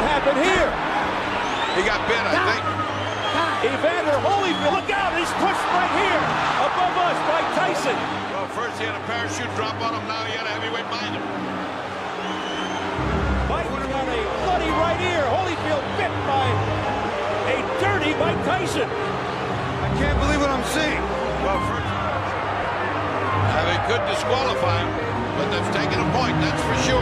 what happened here. He got bit, I think. Evander Holyfield, look out, he's pushed right here, above us by Tyson. Well, first he had a parachute drop on him, now he had a heavyweight behind him. Mike got a bloody right ear. Holyfield bit by a dirty Mike Tyson. I can't believe what I'm seeing. Well, first, now they could disqualify him, but they've taken a point, that's for sure.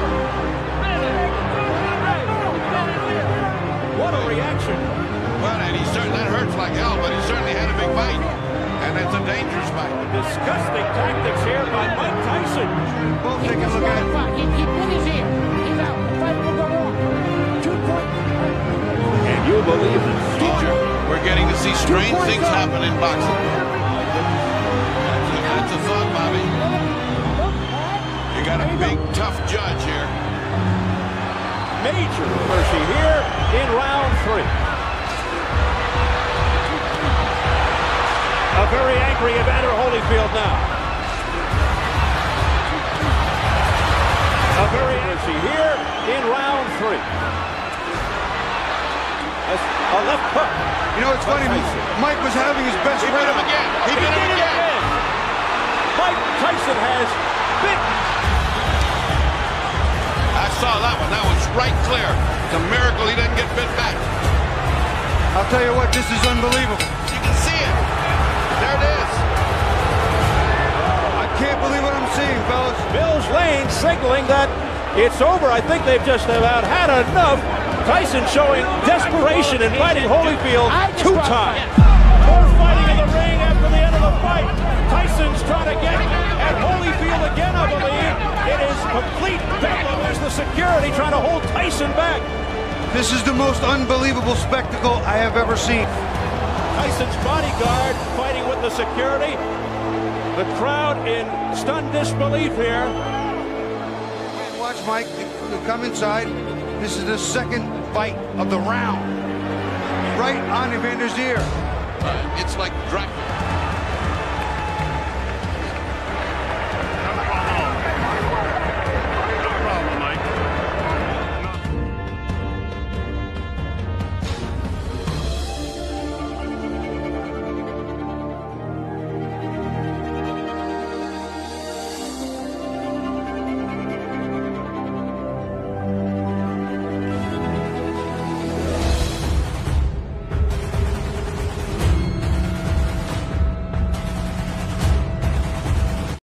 What. Well, and he certainly, that hurts like hell, but he certainly had a big fight. And it's a dangerous bite. Disgusting tactics here by Mike Tyson. Both take a look at it. He, he put his ear. He's out. The fight will go on. Two point. And you believe this. Teacher, we're getting to see strange things happen in boxing. That's a, that's a thought, Bobby. You got a big, tough judge here. Major mercy here in round three. A very angry Evander Holyfield now. A very mercy here in round three. A, a left hook. You know, it's funny. Mike was having his best He bit him again. He He right clear. It's a miracle he doesn't get bit back. I'll tell you what, this is unbelievable. You can see it. There it is. I can't believe what I'm seeing, fellas. Mills Lane signaling that it's over. I think they've just about had enough. Tyson showing desperation in fighting Holyfield two times. Security trying to hold Tyson back. This is the most unbelievable spectacle I have ever seen. Tyson's bodyguard fighting with the security. The crowd in stunned disbelief here. Watch Mike come inside. This is the second bite of the round. Right on Evander's ear. Uh, it's like dra-